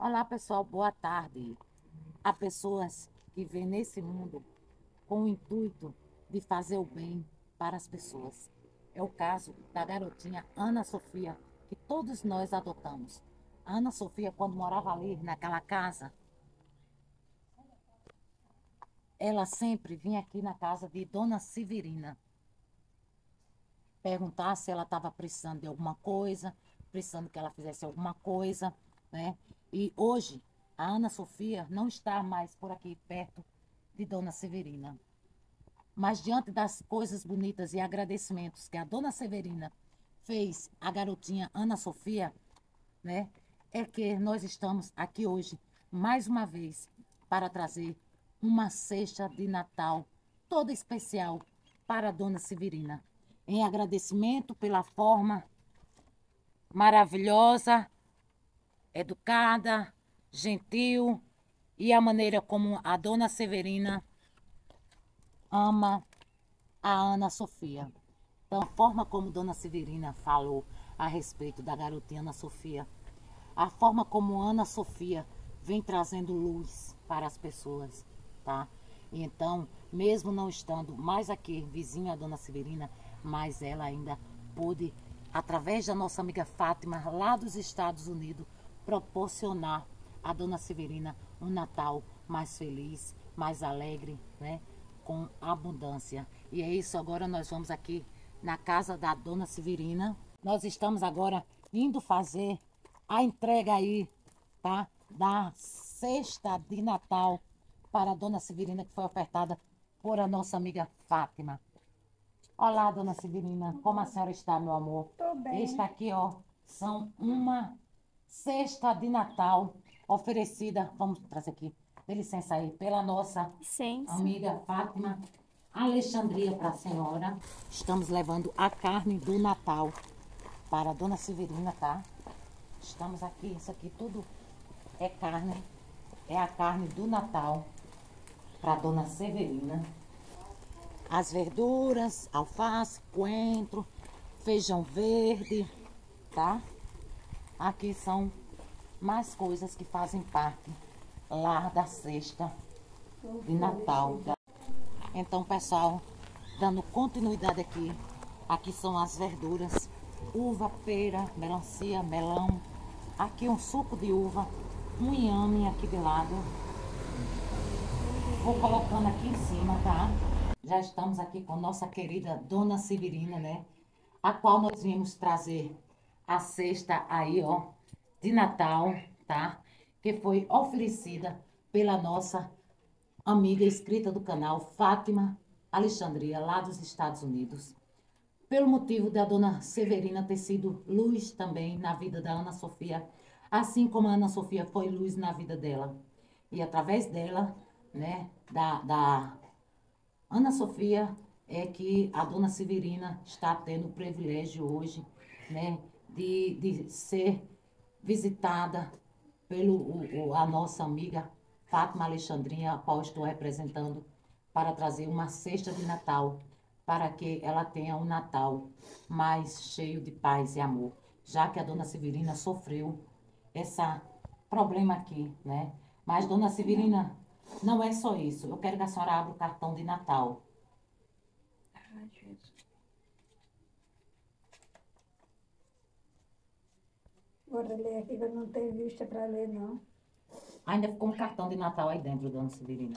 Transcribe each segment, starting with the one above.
Olá, pessoal, boa tarde. Há pessoas que vêm nesse mundo com o intuito de fazer o bem para as pessoas. É o caso da garotinha Ana Sofia, que todos nós adotamos. A Ana Sofia, quando morava ali naquela casa, ela sempre vinha aqui na casa de Dona Severina perguntar se ela estava precisando de alguma coisa, precisando que ela fizesse alguma coisa, né? E hoje a Ana Sofia não está mais por aqui perto de Dona Severina. Mas diante das coisas bonitas e agradecimentos que a Dona Severina fez à garotinha Ana Sofia, né? É que nós estamos aqui hoje mais uma vez para trazer uma cesta de Natal toda especial para a Dona Severina. Em agradecimento pela forma maravilhosa, educada, gentil e a maneira como a Dona Severina ama a Ana Sofia. Então, a forma como Dona Severina falou a respeito da garotinha Ana Sofia, a forma como Ana Sofia vem trazendo luz para as pessoas, tá? Então, mesmo não estando mais aqui vizinho a Dona Severina, mas ela ainda pôde, através da nossa amiga Fátima, lá dos Estados Unidos, proporcionar a Dona Severina um Natal mais feliz, mais alegre, né? Com abundância. E é isso, agora nós vamos aqui na casa da Dona Severina. Nós estamos agora indo fazer a entrega aí, tá? Da cesta de Natal para a Dona Severina, que foi ofertada por a nossa amiga Fátima. Olá, Dona Severina, como a senhora está, meu amor? Tô bem. Está aqui, ó, são uma cesta de Natal oferecida, vamos trazer aqui, dê licença aí, pela nossa Licença. amiga Fátima Alexandria para a senhora. Estamos levando a carne do Natal para a Dona Severina, tá? Estamos aqui, isso aqui tudo é carne, é a carne do Natal para a Dona Severina. As verduras, alface, coentro, feijão verde, tá? Aqui são mais coisas que fazem parte lá da cesta de Natal. Então, pessoal, dando continuidade aqui, aqui são as verduras, uva, pera, melancia, melão, aqui um suco de uva, um inhame aqui de lado. Vou colocando aqui em cima, tá? Já estamos aqui com nossa querida Dona Severina, né? A qual nós viemos trazer a cesta aí, ó, de Natal, tá? Que foi oferecida pela nossa amiga inscrita do canal, Fátima Alexandria, lá dos Estados Unidos. Pelo motivo da dona Severina ter sido luz também na vida da Ana Sofia, assim como a Ana Sofia foi luz na vida dela. E através dela, né, da, da Ana Sofia, é que a dona Severina está tendo o privilégio hoje, né, de, de ser visitada pelo o, a nossa amiga Fátima Alexandrinha, a qual estou representando, para trazer uma cesta de Natal, para que ela tenha um Natal mais cheio de paz e amor, já que a dona Severina sofreu esse problema aqui, né? Mas, dona Severina, não é só isso. Eu quero que a senhora abra o cartão de Natal. Ai, Jesus. Bora ler aqui que eu não tenho vista para ler, não. Ainda ficou um cartão de Natal aí dentro, dona Severina.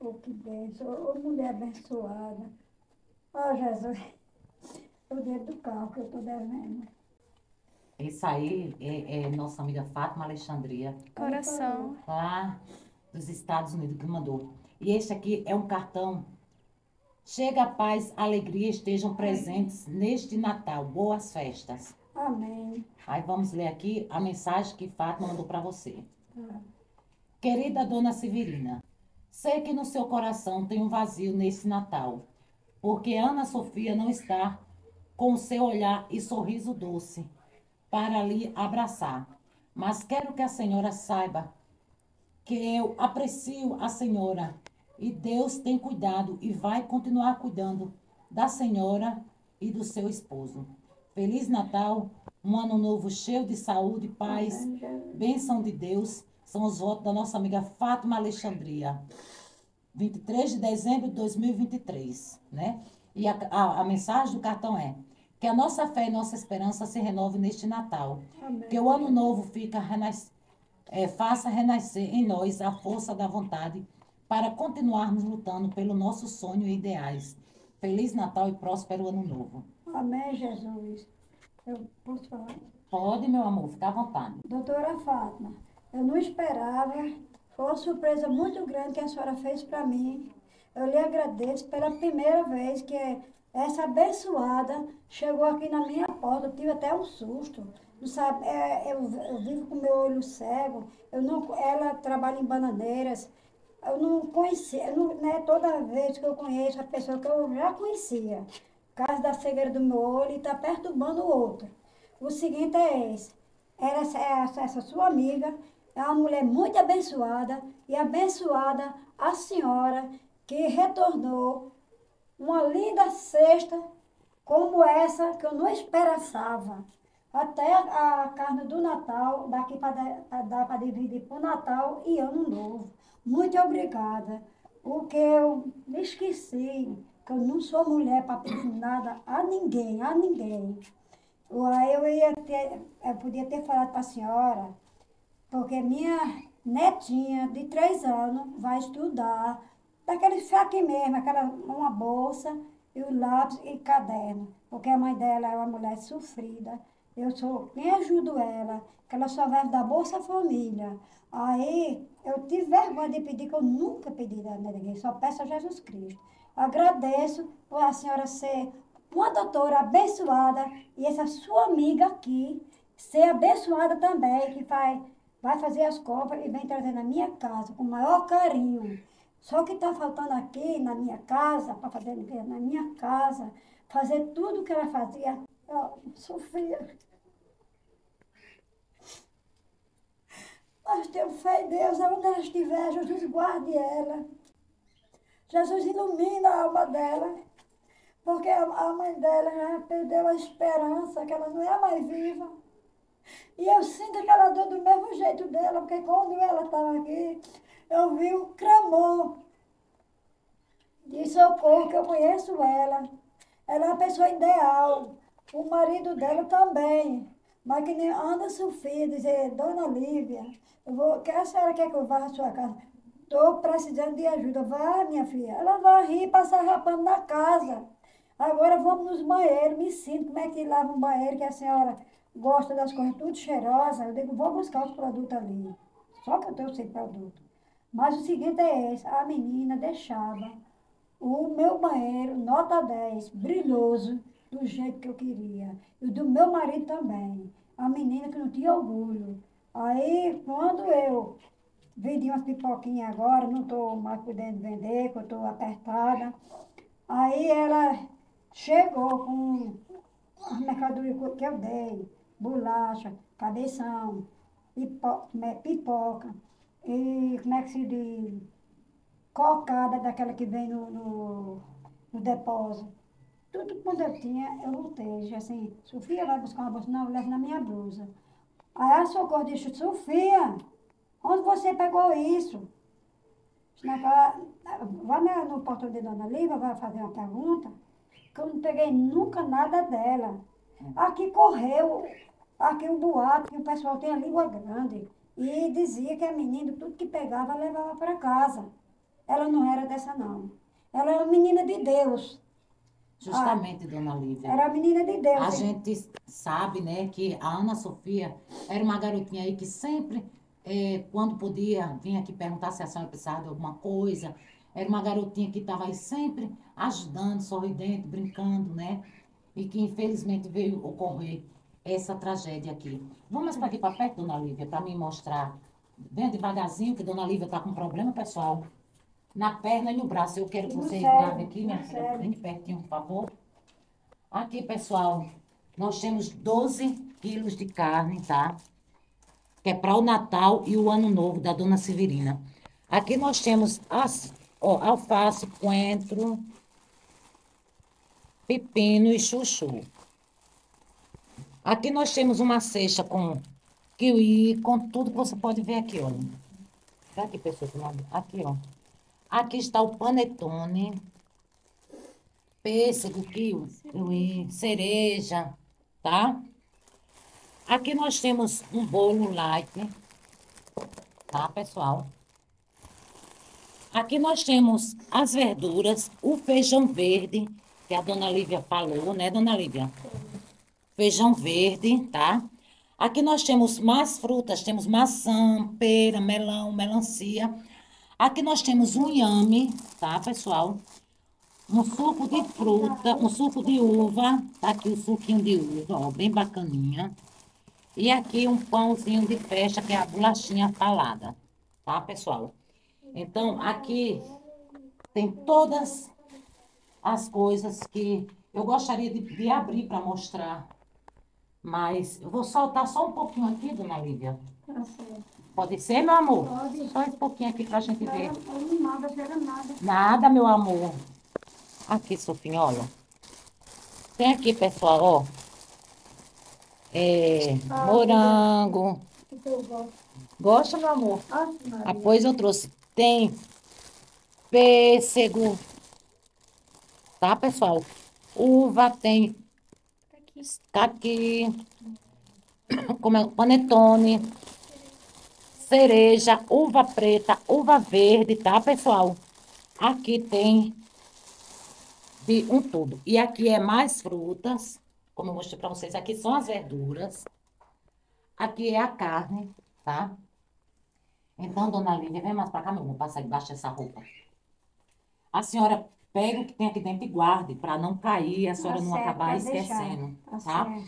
Oh, que bênção. Ô, mulher abençoada. Ó, Jesus. O dedo do carro que eu tô devendo. Isso aí é, é nossa amiga Fátima Alexandria, Coração. lá dos Estados Unidos, que mandou. E este aqui é um cartão. Chega a paz, alegria, estejam presentes neste Natal. Boas festas. Amém. Aí vamos ler aqui a mensagem que Fátima mandou para você. Tá. Querida Dona Severina, sei que no seu coração tem um vazio nesse Natal, porque Ana Sofia não está com o seu olhar e sorriso doce para lhe abraçar. Mas quero que a senhora saiba que eu aprecio a senhora e Deus tem cuidado e vai continuar cuidando da senhora e do seu esposo. Feliz Natal Um ano novo cheio de saúde, paz, bênção de Deus. São os votos da nossa amiga Fátima Alexandria. 23 de dezembro de 2023, né? E a, a, a mensagem do cartão é que a nossa fé e nossa esperança se renove neste Natal. Amém. Que o ano novo fica eh, faça renascer em nós a força da vontade para continuarmos lutando pelo nosso sonho e ideais. Feliz Natal e próspero ano novo. Amém, Jesus. Eu posso falar? Pode, meu amor, fica à vontade. Doutora Fátima, eu não esperava. Foi uma surpresa muito grande que a senhora fez para mim. Eu lhe agradeço pela primeira vez que essa abençoada chegou aqui na minha porta. Eu tive até um susto. Não sabe, é, eu, eu vivo com meu olho cego. Eu não, ela trabalha em bananeiras. Eu não conhecia, não, não é toda vez que eu conheço a pessoa que eu já conhecia. Caso da cegueira do meu olho e está perturbando o outro. O seguinte é esse. Era essa, essa, essa sua amiga, é uma mulher muito abençoada, e abençoada a senhora que retornou uma linda cesta como essa que eu não esperançava. Até a, a carne do Natal, daqui para dar para dividir para o Natal e Ano Novo. Muito obrigada. O que eu me esqueci, que eu não sou mulher para pedir nada a ninguém, a ninguém. Eu ia ter, eu podia ter falado para a senhora, porque minha netinha de três anos vai estudar, daquele saque mesmo, aquela, uma bolsa, e o lápis e caderno, porque a mãe dela é uma mulher sofrida. Eu sou quem ajudo ela, que ela só vive da Bolsa Família. Aí eu tive vergonha de pedir, que eu nunca pedi a ninguém, só peço a Jesus Cristo. Agradeço por a senhora ser uma doutora abençoada e essa sua amiga aqui ser abençoada também, que vai, vai fazer as compras e vem trazer na minha casa com o maior carinho. Só que está faltando aqui na minha casa, para fazer na minha casa, fazer tudo que ela fazia. Ó, Sofia. Nós temos fé em Deus, onde ela estiver, Jesus guarde ela. Jesus ilumina a alma dela. Porque a mãe dela já perdeu a esperança, que ela não é mais viva. E eu sinto aquela dor do mesmo jeito dela, porque quando ela estava aqui, eu vi um clamor de socorro, que eu conheço ela. Ela é uma pessoa ideal. O marido dela também. Mas que nem anda Sofia, dizer, Dona Lívia, eu vou, que a senhora quer que eu vá à sua casa? Estou precisando de ajuda. Vá, minha filha. Ela vai rir, passar rapando na casa. Agora vamos nos banheiros, me sinto como é que lava um banheiro, que a senhora gosta das coisas tudo cheirosas. Eu digo, vou buscar os produtos ali. Só que eu tenho sem produto. Mas o seguinte é esse, a menina deixava o meu banheiro, nota 10, brilhoso, do jeito que eu queria. E do meu marido também. A menina que não tinha orgulho. Aí, quando eu vendi umas pipoquinhas agora, não estou mais podendo vender, porque eu estou apertada. Aí ela chegou com a mercadoria que eu dei, bolacha, cabeção, é, pipoca, e como é que se diz? Cocada daquela que vem no, no, no depósito. Tudo quando eu tinha, eu voltei. Assim, Sofia vai buscar uma bolsa? Não, eu levo na minha blusa. Aí a Socorro disse, Sofia, onde você pegou isso? Naquela, na- no portão de Dona Lívia, vai fazer uma pergunta, que eu não peguei nunca nada dela. Aqui correu, aqui um boato, que o pessoal tem a língua grande. E dizia que a menina, tudo que pegava, levava para casa. Ela não era dessa, não. Ela era menina de Deus. Justamente, dona Lívia. Era menina de Deus. A gente sabe, né, que a Ana Sofia era uma garotinha aí que sempre, eh, quando podia, vinha aqui perguntar se a senhora precisava de alguma coisa. Era uma garotinha que estava aí sempre ajudando, sorridente, brincando, né? E que infelizmente veio ocorrer essa tragédia aqui. Vamos para aqui para perto, dona Lívia, para me mostrar. Venha devagarzinho, que dona Lívia está com problema, pessoal. Na perna e no braço. Eu quero que cérebro, gravem aqui, minha filha, bem pertinho, por favor. Aqui, pessoal, nós temos 12 quilos de carne, tá? Que é para o Natal e o Ano Novo da Dona Severina. Aqui nós temos as, ó, alface, coentro, pepino e chuchu. Aqui nós temos uma cesta com kiwi, com tudo que você pode ver aqui, olha. Tá aqui, pessoal, aqui, ó. Aqui está o panetone, pêssego, kiwi, cereja, tá? Aqui nós temos um bolo light, tá, pessoal? Aqui nós temos as verduras, o feijão verde, que a dona Lívia falou, né, dona Lívia? Feijão verde, tá? Aqui nós temos mais frutas, temos maçã, pera, melão, melancia. Aqui nós temos um inhame, tá, pessoal? Um suco de fruta, um suco de uva. Tá aqui o suquinho de uva, ó, bem bacaninha. E aqui um pãozinho de festa, que é a bolachinha falada, tá, pessoal? Então, aqui tem todas as coisas que eu gostaria de, de abrir para mostrar. Mas eu vou soltar só um pouquinho aqui, dona Lívia. Pode ser, meu amor? Pode. Só esse pouquinho aqui para a gente ver. Nada, nada. Nada, meu amor. Aqui, Sofinha, olha. Tem aqui, pessoal, ó. É, ah, morango. Gosta, meu amor? Ah, pois eu trouxe. Tem pêssego. Tá, pessoal? Uva tem caqui. Como é? Panetone. Cereja, uva preta, uva verde, tá, pessoal? Aqui tem de um tudo. E aqui é mais frutas, como eu mostrei para vocês. Aqui são as verduras. Aqui é a carne, tá? Então, dona Lívia, vem mais para cá, meu amor, passar debaixo dessa roupa. A senhora pega o que tem aqui dentro e guarde, para não cair, a senhora tá não certo, acabar esquecendo, tá? tá?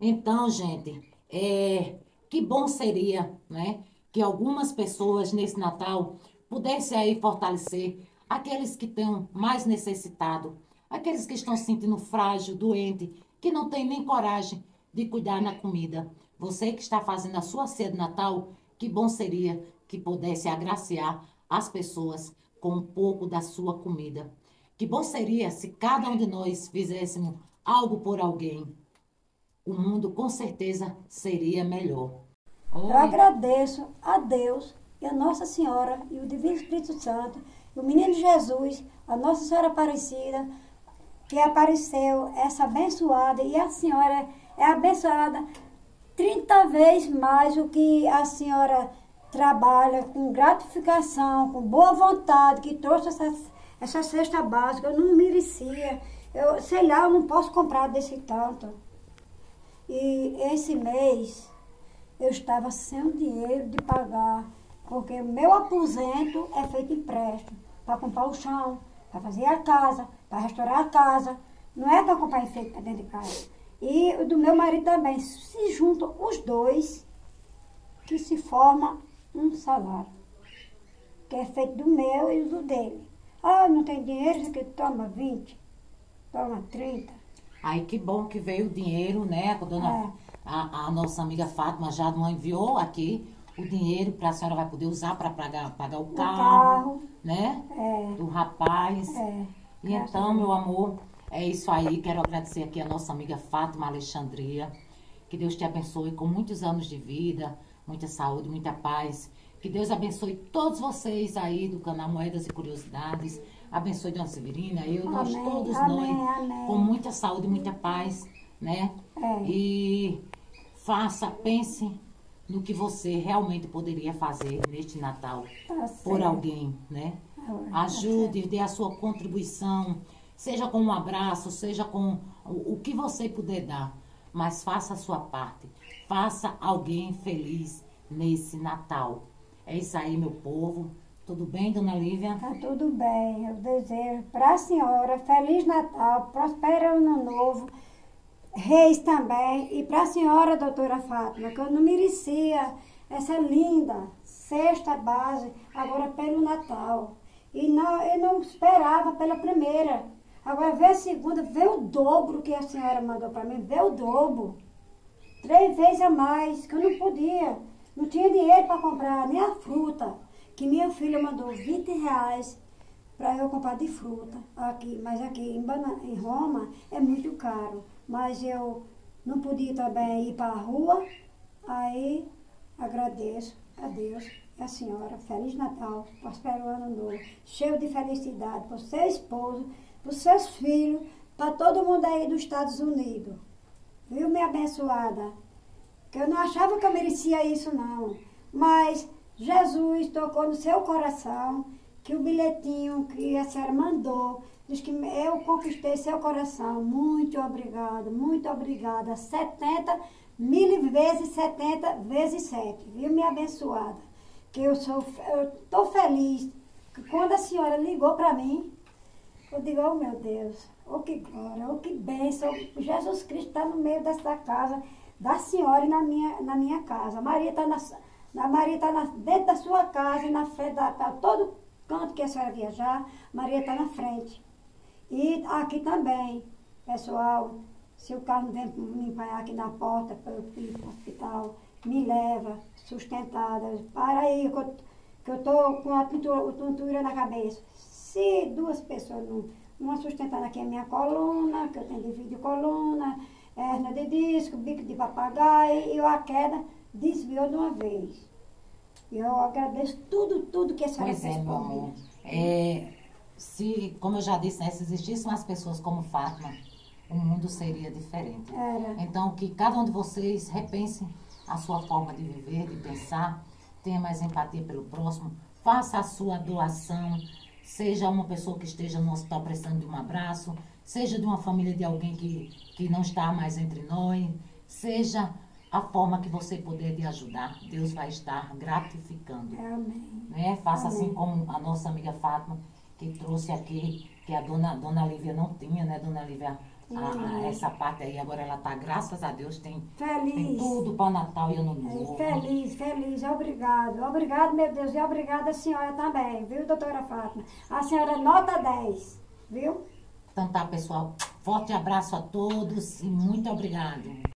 Então, gente, é, que bom seria, né, que algumas pessoas nesse Natal pudessem aí fortalecer aqueles que estão mais necessitados, Aqueles que estão se sentindo frágil, doente, que não tem nem coragem de cuidar na comida. Você que está fazendo a sua ceia de Natal, que bom seria que pudesse agraciar as pessoas com um pouco da sua comida. Que bom seria se cada um de nós fizéssemos algo por alguém. O mundo com certeza seria melhor. Oi. Eu agradeço a Deus e a Nossa Senhora e o Divino Espírito Santo, e o Menino Jesus, a Nossa Senhora Aparecida, que apareceu essa abençoada e a senhora é abençoada 30 vezes mais o que a senhora trabalha com gratificação, com boa vontade, que trouxe essa, essa cesta básica. Eu não merecia. Eu, sei lá, eu não posso comprar desse tanto. E esse mês eu estava sem dinheiro de pagar, porque meu aposento é feito empréstimo para comprar o chão, para fazer a casa, para restaurar a casa. Não é para comprar enfeite para dentro de casa. E o do meu marido também. Se juntam os dois, que se forma um salário. Que é feito do meu e do dele. Ah, não tem dinheiro, você toma 20, toma 30. Ai, que bom que veio o dinheiro, né? A, dona, é. a, a nossa amiga Fátima já não enviou aqui o dinheiro para a senhora vai poder usar para pagar, pagar o, o carro, carro, né? É. Do rapaz. É. E então, meu amor, é isso aí. Quero agradecer aqui a nossa amiga Fátima Alexandria. Que Deus te abençoe com muitos anos de vida, muita saúde, muita paz. Que Deus abençoe todos vocês aí do canal Moedas e Curiosidades. Abençoe Dona Severina, eu, amém, nós todos amém, nós, amém. com muita saúde, muita paz, né? É. E faça, pense no que você realmente poderia fazer neste Natal tá por alguém, né? Ajude, dê a sua contribuição, seja com um abraço, seja com o, o que você puder dar, mas faça a sua parte. Faça alguém feliz nesse Natal. É isso aí, meu povo. Tudo bem, dona Lívia? Tá tudo bem. Eu desejo para a senhora Feliz Natal, prospero ano novo reis também. E para a senhora, doutora Fátima, que eu não merecia essa linda sexta base, agora pelo Natal. E não, eu não esperava pela primeira. Agora vê a segunda, vê o dobro que a senhora mandou para mim, vê o dobro. Três vezes a mais, que eu não podia. Não tinha dinheiro para comprar nem a fruta. Que minha filha mandou 20 reais para eu comprar de fruta aqui. Mas aqui em, em Roma é muito caro mas eu não podia também ir para a rua. Aí agradeço a Deus a senhora. Feliz Natal, prospero ano novo, cheio de felicidade para o seu esposo, para os seus filhos, para todo mundo aí dos Estados Unidos. Viu, minha abençoada? Que eu não achava que eu merecia isso, não. Mas Jesus tocou no seu coração que o bilhetinho que a senhora mandou, diz que eu conquistei seu coração. Muito obrigada, muito obrigada. 70 mil vezes 70 vezes 7. Viu, minha abençoada? Que eu sou, eu tô feliz. Quando a senhora ligou para mim, eu digo, oh meu Deus, oh que glória, oh que bênção. Jesus Cristo está no meio dessa casa, da senhora e na minha, na minha casa. Maria está na, na, Maria está dentro da sua casa e na frente da todo canto que a senhora viajar, Maria está na frente. E aqui também, pessoal, se o carro vem me empanhar aqui na porta eu para o hospital, me leva, sustentada. Para aí, que eu estou com a tontura na cabeça. Se duas pessoas não. Uma sustentando aqui a minha coluna, que eu tenho de coluna, hernia de disco, bico de papagaio, e a queda desviou de uma vez. Eu agradeço tudo, tudo que a senhora pois fez é, meu amor. É, se, como eu já disse, né, se existissem as pessoas como Fátima, o mundo seria diferente. Era. Então, que cada um de vocês repensem a sua forma de viver, de pensar, tenha mais empatia pelo próximo, faça a sua doação, seja uma pessoa que esteja no hospital precisando de um abraço, seja de uma família de alguém que, que não está mais entre nós, seja a forma que você puder de ajudar, Deus vai estar gratificando. Amém. Né? Faça Amém. assim como a nossa amiga Fátima, que trouxe aqui, que a dona, dona Lívia não tinha, né, dona Lívia? A, a, essa parte aí, agora ela está, graças a Deus, tem, feliz. tem tudo para Natal e Ano Novo. Feliz, feliz, obrigado. Obrigado, meu Deus, e obrigada a senhora também, viu, doutora Fátima? A senhora é nota 10, viu? Então tá, pessoal. Forte abraço a todos e muito obrigado.